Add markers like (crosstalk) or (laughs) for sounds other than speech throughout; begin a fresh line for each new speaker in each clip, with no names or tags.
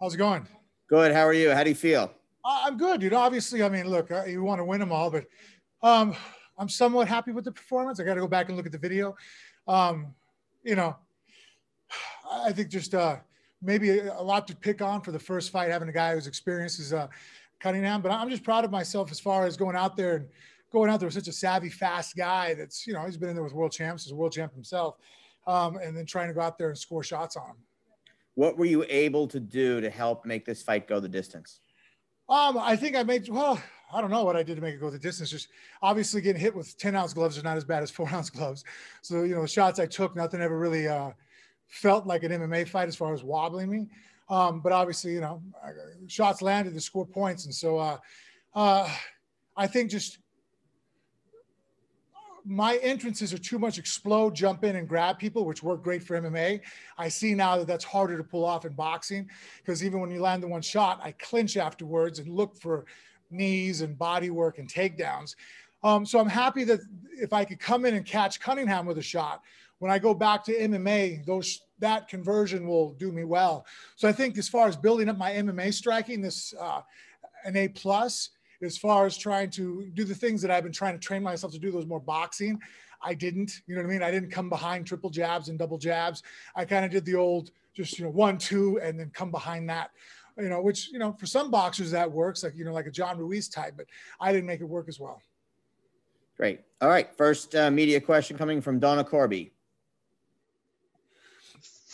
How's it going?
Good. How are you? How do you feel?
I'm good, dude. Obviously, I mean, look, uh, you want to win them all, but um, I'm somewhat happy with the performance. I got to go back and look at the video. Um, you know, I think just uh, maybe a, lot to pick on for the first fight, having a guy who's experienced is uh, Cunningham. But I'm just proud of myself as far as going out there and going out there with such a savvy, fast guy. That's you know he's been in there with world champs, he's a world champ himself, um, and then trying to go out there and score shots on him.
What were you able to do to help make this fight go the distance?
Um, I think I made well. I don't know what I did to make it go the distance. Just obviously getting hit with 10 ounce gloves are not as bad as four (laughs) ounce gloves. So, you know, the shots I took, nothing ever really uh, felt like an MMA fight as far as wobbling me. Um, but obviously, you know, shots landed to score points. And so uh, uh, I think just my entrances are too much explode, jump in and grab people, which work great for MMA. I see now that that's harder to pull off in boxing because even when you land the one shot, I clinch afterwards and look for knees and body work and takedowns. Um, so I'm happy that if I could come in and catch Cunningham with a shot, when I go back to MMA, those that conversion will do me well. So I think as far as building up my MMA striking, this uh, an A plus as far as trying to do the things that I've been trying to train myself to do, those more boxing. I didn't, you know what I mean? I didn't come behind triple jabs and double jabs. I kind of did the old just, you know, one, two, and then come behind that, you know, which, you know, for some boxers that works, like, you know, like a John Ruiz type, but I didn't make it work as well.
Great. All right. First uh, media question coming from Donna Corby.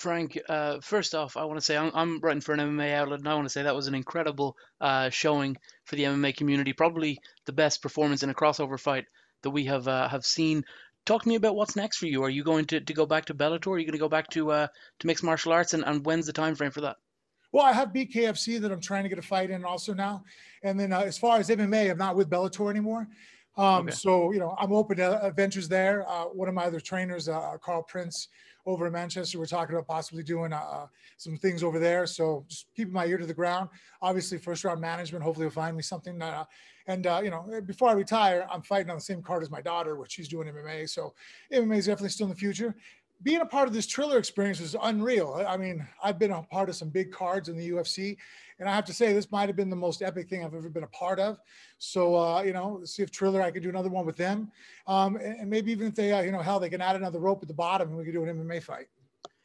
Frank, uh, first off, I want to say I'm, I'm, writing for an MMA outlet, and I want to say that was an incredible uh, showing for the MMA community. Probably the best performance in a crossover fight that we have uh, have seen. Talk to me about what's next for you. Are you going to, to go back to Bellator? Are you going to go back to uh, to mixed martial arts, and, and when's the time frame for that?
Well, I have BKFC that I'm trying to get a fight in also now, and then uh, as far as MMA, I'm not with Bellator anymore. Um, okay. So you know, I'm open to adventures there. Uh, one of my other trainers, uh, Carl Prince over in Manchester. We're talking about possibly doing uh, some things over there. So just keeping my ear to the ground. Obviously, first round management. Hopefully, will find me something. Uh, and uh, you know, before I retire, I'm fighting on the same card as my daughter, which she's doing MMA. So MMA is definitely still in the future. Being a part of this Triller experience was unreal. I mean, I've been a part of some big cards in the UFC, and I have to say, this might have been the most epic thing I've ever been a part of. So, uh, you know, see if Triller, I could do another one with them. Um, and, and, maybe even if they, uh, you know, hell, they can add another rope at the bottom and we could do an MMA fight.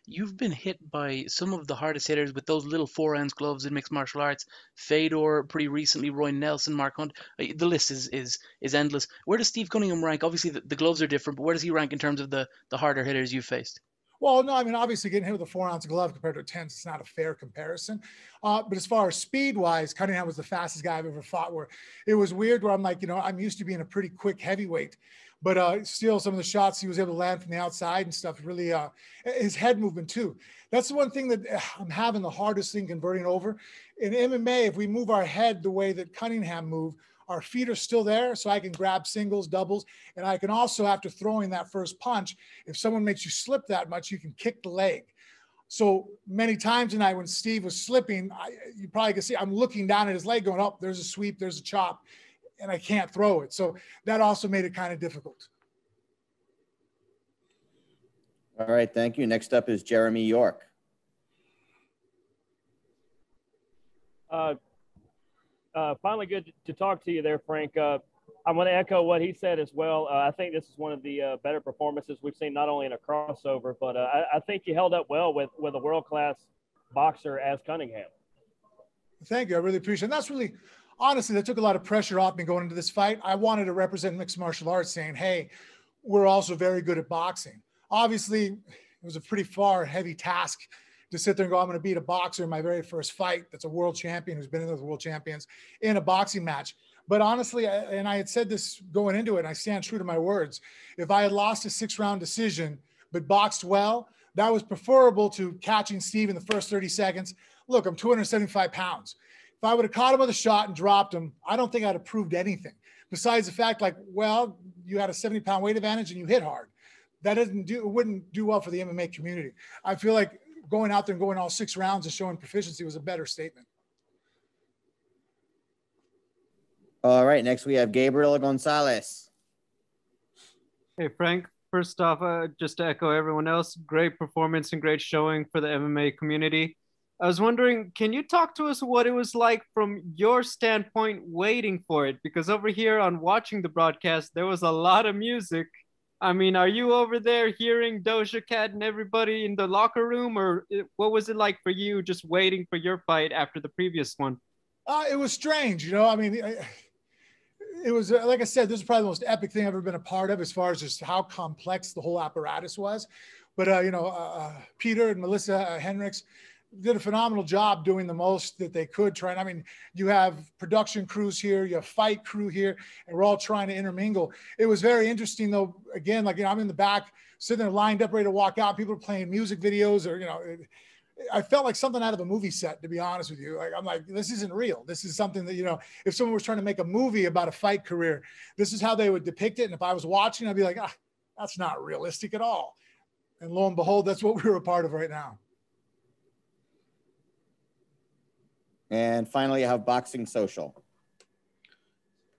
You've been hit by some of the hardest hitters with those little four ounce gloves in mixed martial arts. Fedor, pretty recently, Roy Nelson, Mark Hunt. Uh, the list is is is endless. Where does Steve Cunningham rank? Obviously, the, the gloves are different, but where does he rank in terms of the the harder hitters you've faced?
Well, no, I mean, obviously getting hit with a four ounce glove compared to a 10, it's not a fair comparison. Uh, but as far as speed wise, Cunningham was the fastest guy I've ever fought where it was weird where I'm like, you know, I'm used to being a pretty quick heavyweight, but uh, still some of the shots he was able to land from the outside and stuff really, uh, his head movement too. That's the one thing that uh, I'm having the hardest thing converting over. In MMA, if we move our head the way that Cunningham moved, our feet are still there so I can grab singles, doubles. And I can also, after throwing that first punch, if someone makes you slip that much, you can kick the leg. So many times tonight when Steve was slipping, I, you probably can see I'm looking down at his leg going, oh, there's a sweep, there's a chop, and I can't throw it. So that also made it kind of difficult.
All right, thank you. Next up is Jeremy York.
Uh, uh, finally good to talk to you there, Frank. Uh, I'm going to echo what he said as well. Uh, I think this is one of the uh, better performances we've seen, not only in a crossover, but uh, I, I, think you held up well with, with a world class boxer as Cunningham.
Thank you. I really appreciate it. And that's really, honestly, that took a lot of pressure off me going into this fight. I wanted to represent mixed martial arts, saying, hey, we're also very good at boxing. Obviously, it was a pretty far, heavy task to sit there and go, I'm going to beat a boxer in my very first fight that's a world champion who's been in the world champions in a boxing match. But honestly, and I had said this going into it, and I stand true to my words. If I had lost a six round decision, but boxed well, that was preferable to catching Steve in the first 30 seconds. Look, I'm 275 pounds. If I would have caught him with a shot and dropped him, I don't think I'd have proved anything. Besides the fact, like, well, you had a 70 pound weight advantage and you hit hard. That doesn't do, wouldn't do well for the MMA community. I feel like going out there and going all six rounds and showing proficiency was a better statement.
All right, next we have Gabriel Gonzalez.
Hey, Frank. First off, uh, just to echo everyone else, great performance and great showing for the MMA community. I was wondering, can you talk to us what it was like from your standpoint waiting for it? Because over here on watching the broadcast, there was a lot of music. I mean, are you over there hearing Doja Cat and everybody in the locker room, or what was it like for you just waiting for your fight after the previous one?
Uh, it was strange, you know. I mean, (sighs) it was uh, like I said, this is probably the most epic thing I've ever been a part of, as far as just how complex the whole apparatus was. But uh, you know, uh, uh Peter and Melissa Hendricks did a phenomenal job doing the most that they could. Trying, I mean, you have production crews here, you have fight crew here, and we're all trying to intermingle. It was very interesting, though. Again, like you know, I'm in the back, sitting there lined up, ready to walk out. People are playing music videos, or you know. It, I felt like something out of a movie set, to be honest with you. Like I'm like, this isn't real. This is something that you know, if someone was trying to make a movie about a fight career, this is how they would depict it. And if I was watching, I'd be like, ah, that's not realistic at all. And lo and behold, that's what (laughs) we were a part of right now.
And finally, I have Boxing Social.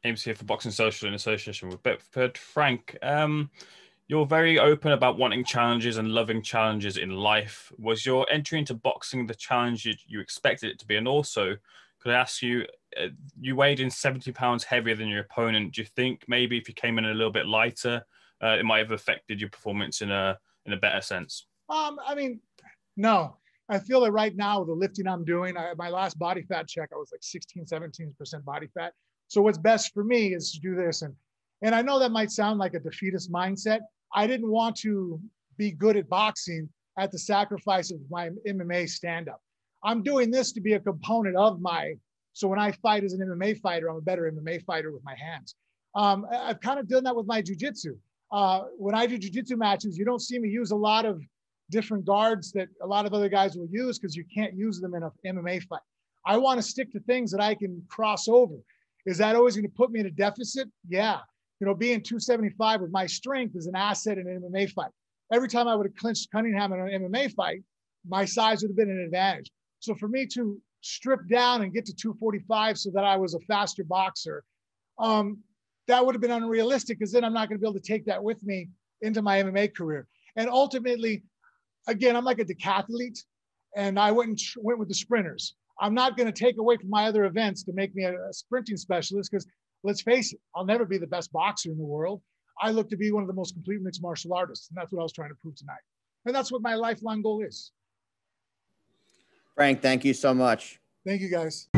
Ames here for Boxing Social in association with Betfred. Frank, um, you're very open about wanting challenges and loving challenges in life. Was your entry into boxing the challenge you, you expected it to be? And also, could I ask you, uh, you weighed in 70 pounds heavier than your opponent. Do you think maybe if you came in a little bit lighter, uh, it might have affected your performance in a in a better sense?
Um, I mean, no. I feel that right now with the lifting I'm doing, I, my last body fat check, I was like 16, 17% body fat. So what's best for me is to do this. And, and I know that might sound like a defeatist mindset. I didn't want to be good at boxing at the sacrifice of my MMA stand up. I'm doing this to be a component of my, so when I fight as an MMA fighter, I'm a better MMA fighter with my hands. Um, I've kind of done that with my jujitsu. Uh, when I do jujitsu matches, you don't see me use a lot of different guards that a lot of other guys will use because you can't use them in a MMA fight. I want to stick to things that I can cross over. Is that always going to put me in a deficit? Yeah. You know, being 275 with my strength is an asset in an MMA fight. Every time I would have clinched Cunningham in an MMA fight, my size would have been an advantage. So for me to strip down and get to 245 so that I was a faster boxer, um, that would have been unrealistic because then I'm not going to be able to take that with me into my MMA career. And ultimately, again, I'm like a decathlete, and I went and went with the sprinters. I'm not going to take away from my other events to make me a, a sprinting specialist because let's face it, I'll never be the best boxer in the world. I look to be one of the most complete mixed martial artists, and that's what I was trying to prove tonight. And that's what my lifelong goal is.
Frank, thank you so much.
Thank you, guys.